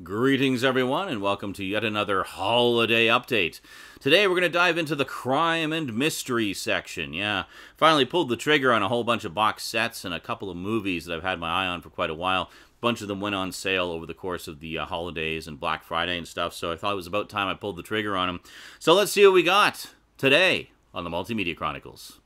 Greetings, everyone, and welcome to yet another HAULiday update. Today, we're going to dive into the crime and mystery section. Yeah, finally pulled the trigger on a whole bunch of box sets and a couple of movies that I've had my eye on for quite a while. A bunch of them went on sale over the course of the uh, holidays and Black Friday and stuff, so I thought it was about time I pulled the trigger on them. So let's see what we got today on the Multimedia Chronicles.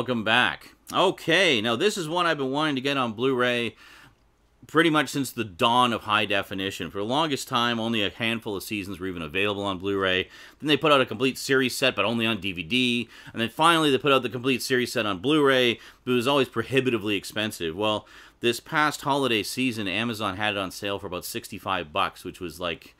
Welcome back. Okay, now this is one I've been wanting to get on Blu-ray pretty much since the dawn of high definition. For the longest time, only a handful of seasons were even available on Blu-ray. Then they put out a complete series set, but only on DVD. And then finally, they put out the complete series set on Blu-ray, but it was always prohibitively expensive. Well, this past holiday season, Amazon had it on sale for about 65 bucks, which was like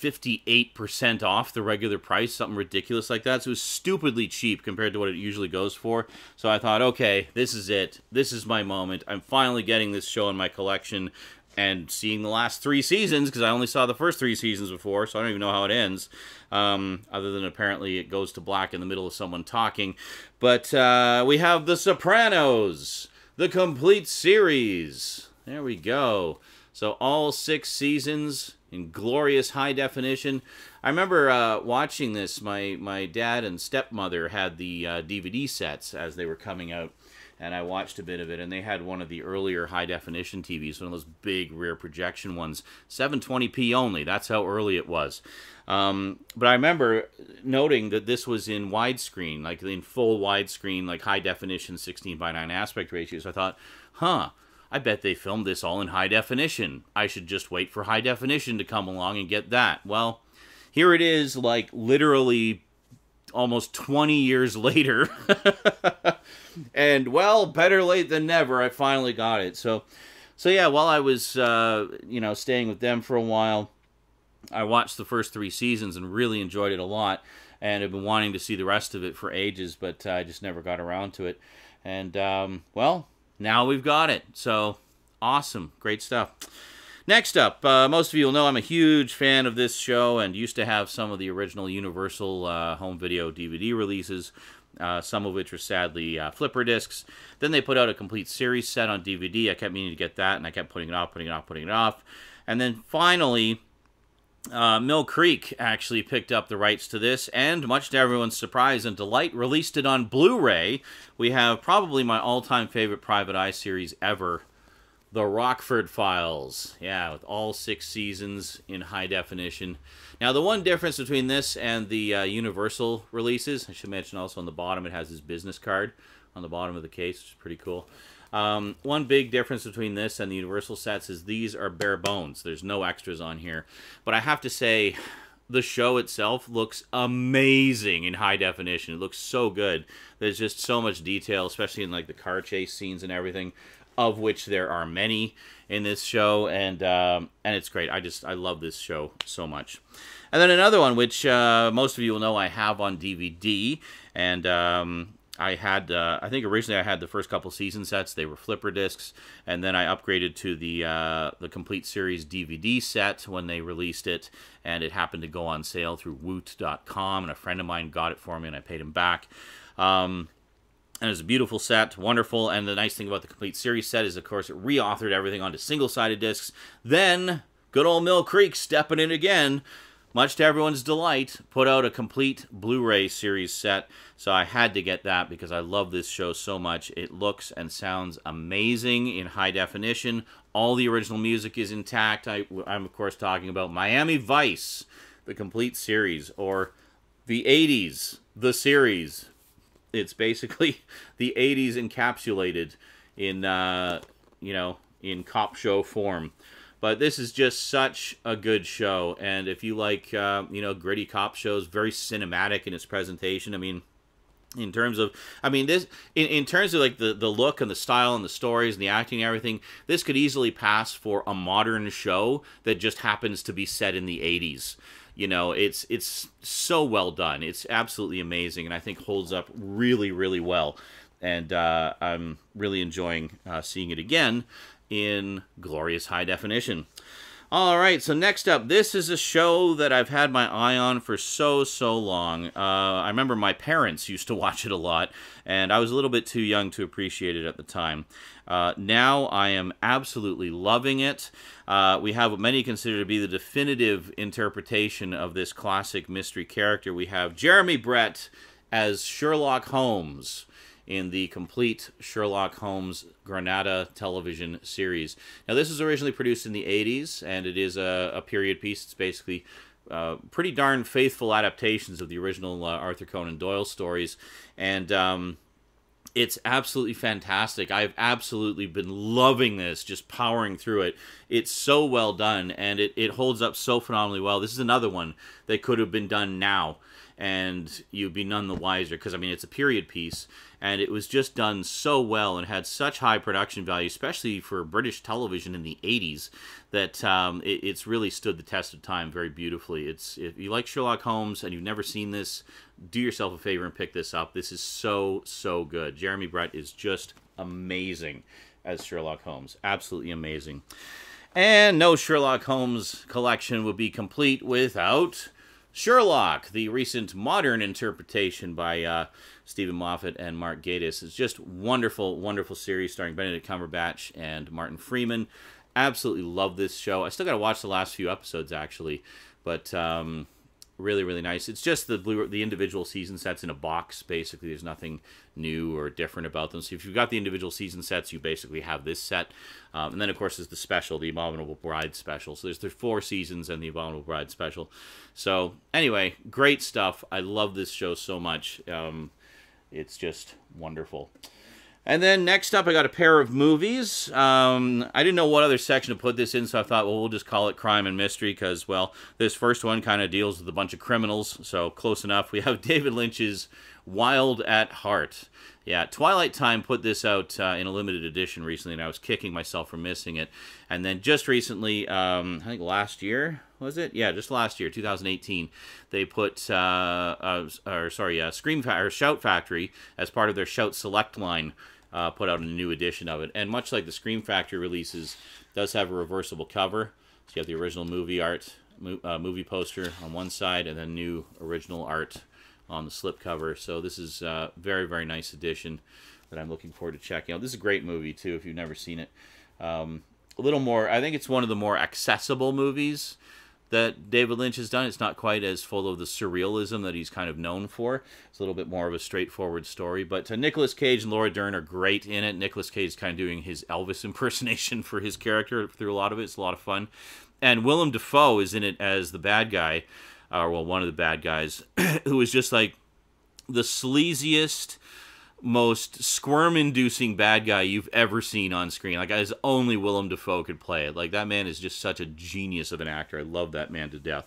58% off the regular price, something ridiculous like that. So it was stupidly cheap compared to what it usually goes for. So I thought, okay, this is it. This is my moment. I'm finally getting this show in my collection and seeing the last three seasons because I only saw the first three seasons before, so I don't even know how it ends. Um, other than apparently it goes to black in the middle of someone talking. But uh, we have The Sopranos, the complete series. There we go. So all six seasons in glorious high definition. I remember uh, watching this. My my dad and stepmother had the uh, DVD sets as they were coming out, and I watched a bit of it. And they had one of the earlier high definition TVs, one of those big rear projection ones, 720p only. That's how early it was. Um, but I remember noting that this was in widescreen, like in full widescreen, like high definition 16 by 9 aspect ratio. So I thought, huh I bet they filmed this all in high definition. I should just wait for high definition to come along and get that. Well, here it is, like literally almost 20 years later. and well, better late than never. I finally got it. So, so yeah, while I was, uh, you know, staying with them for a while, I watched the first three seasons and really enjoyed it a lot. And have been wanting to see the rest of it for ages, but uh, I just never got around to it. And um, well, now we've got it. So awesome. Great stuff. Next up, uh, most of you will know I'm a huge fan of this show and used to have some of the original Universal uh, home video DVD releases, uh, some of which are sadly uh, flipper discs. Then they put out a complete series set on DVD. I kept meaning to get that, and I kept putting it off, putting it off, putting it off. And then finally, uh, Mill Creek actually picked up the rights to this, and much to everyone's surprise and delight, released it on Blu-ray. We have probably my all-time favorite Private Eye series ever, The Rockford Files. Yeah, with all six seasons in high definition. Now, the one difference between this and the uh, Universal releases, I should mention also on the bottom it has his business card on the bottom of the case, which is pretty cool. Um, one big difference between this and the Universal sets is these are bare bones. There's no extras on here. But I have to say, the show itself looks amazing in high definition. It looks so good. There's just so much detail, especially in like the car chase scenes and everything, of which there are many in this show, and um, and it's great. I just I love this show so much. And then another one, which uh, most of you will know I have on DVD, and um, I had, uh, I think originally I had the first couple season sets. They were flipper discs, and then I upgraded to the uh, the complete series DVD set when they released it, and it happened to go on sale through Woot.com, and a friend of mine got it for me, and I paid him back. Um, and was a beautiful set, wonderful. And the nice thing about the complete series set is, of course, it reauthored everything onto single-sided discs. Then, good old Mill Creek stepping in again much to everyone's delight, put out a complete Blu-ray series set. So I had to get that because I love this show so much. It looks and sounds amazing in high definition. All the original music is intact. I, am of course talking about Miami Vice, the complete series, or the 80s, the series. It's basically the 80s encapsulated in, uh, you know, in cop show form. But this is just such a good show, and if you like, uh, you know, gritty cop shows, very cinematic in its presentation. I mean, in terms of i mean this in, in terms of like the the look and the style and the stories and the acting and everything this could easily pass for a modern show that just happens to be set in the 80s you know it's it's so well done it's absolutely amazing and i think holds up really really well and uh, i'm really enjoying uh, seeing it again in glorious high definition. All right, so next up, this is a show that I've had my eye on for so, so long. Uh, I remember my parents used to watch it a lot, and I was a little bit too young to appreciate it at the time. Uh, now I am absolutely loving it. Uh, we have what many consider to be the definitive interpretation of this classic mystery character. We have Jeremy Brett as Sherlock Holmes in the complete Sherlock Holmes Granada television series. Now, this was originally produced in the 80s, and it is a, a period piece. It's basically uh, pretty darn faithful adaptations of the original uh, Arthur Conan Doyle stories. And um, it's absolutely fantastic. I've absolutely been loving this, just powering through it. It's so well done, and it, it holds up so phenomenally well. This is another one that could have been done now and you'd be none the wiser because I mean it's a period piece and it was just done so well and had such high production value, especially for British television in the '80s, that um, it, it's really stood the test of time very beautifully. It's if you like Sherlock Holmes and you've never seen this, do yourself a favor and pick this up. This is so so good. Jeremy Brett is just amazing as Sherlock Holmes, absolutely amazing. And no Sherlock Holmes collection would be complete without Sherlock, the recent modern interpretation by uh, Steven Moffat and Mark Gatiss. It's just wonderful, wonderful series starring Benedict Cumberbatch and Martin Freeman. Absolutely love this show. I still got to watch the last few episodes actually, but um, really really nice. It's just the blue the individual season sets in a box. Basically there's nothing new or different about them. So if you've got the individual season sets you basically have this set. Um, and then of course there's the special the abominable bride special. So there's the four seasons and the abominable bride special. So anyway great stuff. I love this show so much. Um, it's just wonderful and then next up, I got a pair of movies. Um, I didn't know what other section to put this in, so I thought, well, we'll just call it crime and mystery because, well, this first one kind of deals with a bunch of criminals, so close enough. We have David Lynch's Wild at Heart. Yeah, Twilight Time put this out uh, in a limited edition recently, and I was kicking myself for missing it. And then just recently, um, I think last year, was it? Yeah, just last year, 2018, they put, uh, uh, or sorry, uh, Scream or Shout Factory as part of their Shout Select line uh, put out a new edition of it. And much like the Scream Factory releases, does have a reversible cover. So you have the original movie art, uh, movie poster on one side, and then new original art on the slipcover. So this is a very, very nice edition that I'm looking forward to checking out. This is a great movie, too, if you've never seen it. Um, a little more, I think it's one of the more accessible movies that David Lynch has done. It's not quite as full of the surrealism that he's kind of known for. It's a little bit more of a straightforward story. But uh, Nicolas Cage and Laura Dern are great in it. Nicolas Cage is kind of doing his Elvis impersonation for his character through a lot of it. It's a lot of fun. And Willem Dafoe is in it as the bad guy, or uh, well, one of the bad guys, who is just like the sleaziest most squirm-inducing bad guy you've ever seen on screen. Like as only Willem Dafoe could play it. Like that man is just such a genius of an actor. I love that man to death.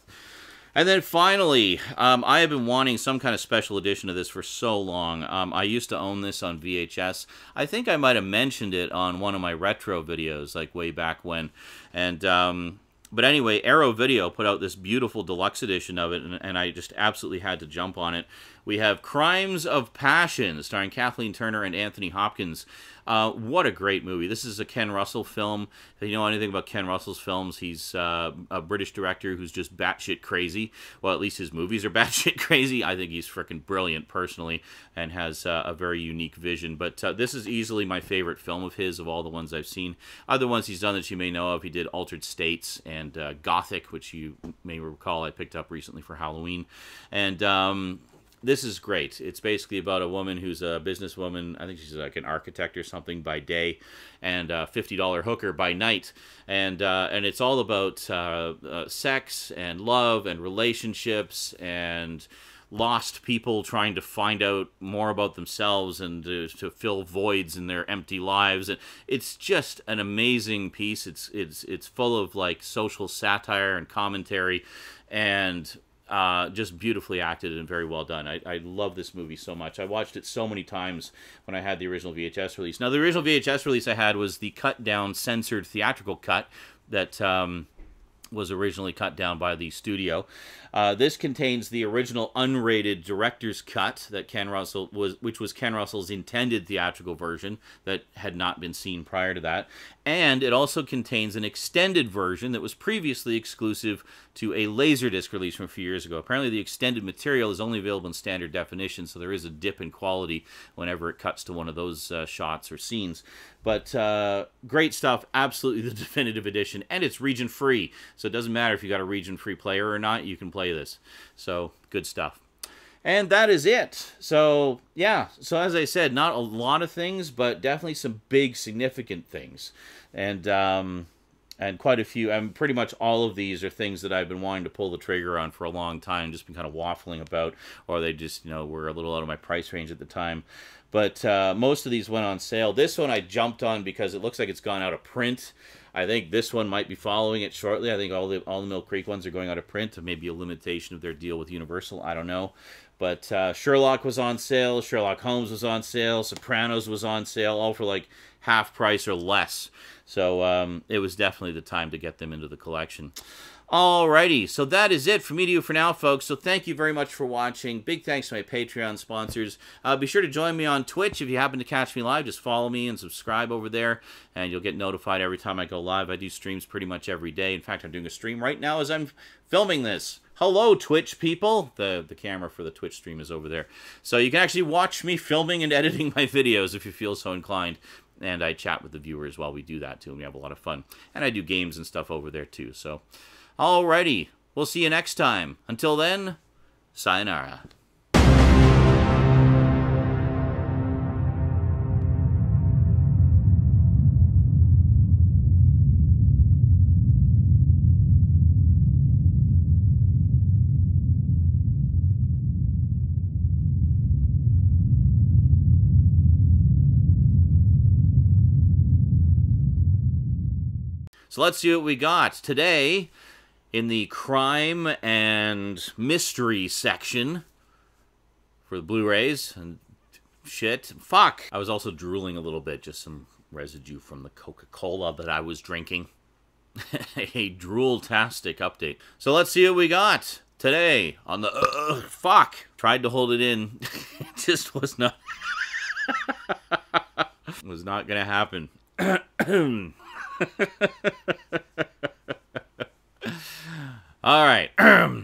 And then finally, um, I have been wanting some kind of special edition of this for so long. Um, I used to own this on VHS. I think I might have mentioned it on one of my retro videos, like way back when. And um, but anyway, Arrow Video put out this beautiful deluxe edition of it, and, and, I just absolutely had to jump on it. We have Crimes of Passion, starring Kathleen Turner and Anthony Hopkins. Uh, what a great movie. This is a Ken Russell film. If you know anything about Ken Russell's films, he's uh, a British director who's just batshit crazy. Well, at least his movies are batshit crazy. I think he's freaking brilliant personally and has uh, a very unique vision. But uh, this is easily my favorite film of his of all the ones I've seen. Other ones he's done that you may know of, he did Altered States and uh, Gothic, which you may recall I picked up recently for Halloween. And um, this is great. It's basically about a woman who's a businesswoman. I think she's like an architect or something by day, and a fifty dollar hooker by night. And uh, and it's all about uh, uh, sex and love and relationships and lost people trying to find out more about themselves and to, to fill voids in their empty lives. And it's just an amazing piece. It's it's it's full of like social satire and commentary, and uh, just beautifully acted and very well done. I, I love this movie so much. I watched it so many times when I had the original VHS release. Now, the original VHS release I had was the cut down, censored theatrical cut that um, was originally cut down by the studio. Uh, this contains the original unrated director's cut that Ken Russell was, which was Ken Russell's intended theatrical version that had not been seen prior to that, and it also contains an extended version that was previously exclusive to a Laserdisc release from a few years ago. Apparently, the extended material is only available in standard definition, so there is a dip in quality whenever it cuts to one of those uh, shots or scenes. But uh, great stuff, absolutely the definitive edition, and it's region free, so it doesn't matter if you got a region free player or not, you can play this. So, good stuff. And that is it. So, yeah. So, as I said, not a lot of things, but definitely some big, significant things. And, um, and quite a few, and pretty much all of these are things that I've been wanting to pull the trigger on for a long time, just been kind of waffling about, or they just, you know, were a little out of my price range at the time. But uh, most of these went on sale. This one I jumped on because it looks like it's gone out of print. I think this one might be following it shortly. I think all the all the Mill Creek ones are going out of print, maybe a limitation of their deal with Universal. I don't know. But uh, Sherlock was on sale. Sherlock Holmes was on sale. Sopranos was on sale, all for like half price or less. So um, it was definitely the time to get them into the collection. Alrighty, so that is it for me to you for now, folks. So thank you very much for watching. Big thanks to my Patreon sponsors. Uh, be sure to join me on Twitch if you happen to catch me live. Just follow me and subscribe over there, and you'll get notified every time I go live. I do streams pretty much every day. In fact, I'm doing a stream right now as I'm filming this. Hello, Twitch people. The, the camera for the Twitch stream is over there. So you can actually watch me filming and editing my videos if you feel so inclined and I chat with the viewers while we do that too, and we have a lot of fun. And I do games and stuff over there too. So, alrighty, we'll see you next time. Until then, sayonara. So let's see what we got. Today, in the crime and mystery section for the Blu-rays and shit. Fuck. I was also drooling a little bit, just some residue from the Coca-Cola that I was drinking. a drool-tastic update. So let's see what we got today on the uh, fuck. Tried to hold it in. it just was not was not gonna happen. All right.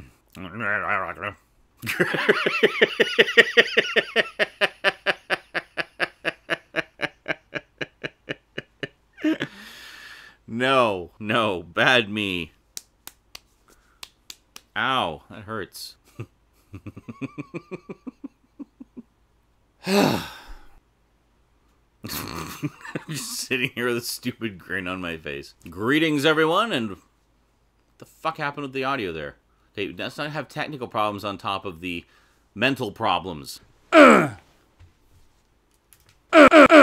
no, no, bad me. Ow, that hurts. I'm just sitting here with a stupid grin on my face. Greetings, everyone, and the fuck happened with the audio there? Okay, let's not have technical problems on top of the mental problems. Uh. Uh.